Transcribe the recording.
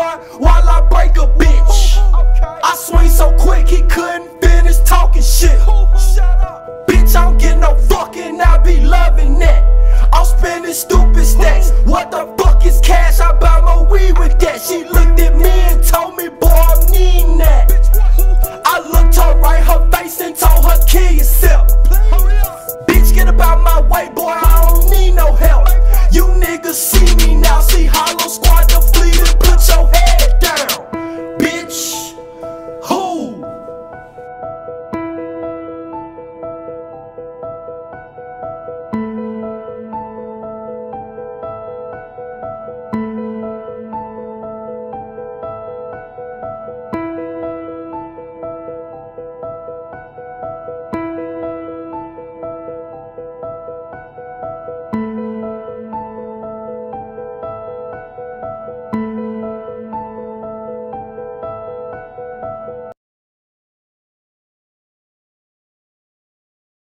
blood while I break a bitch. I swing so quick he couldn't finish talking shit. Bitch, I don't get no fucking, I be loving that. I'm spending stupid stacks. What the fuck is cash? I buy my weed with that. She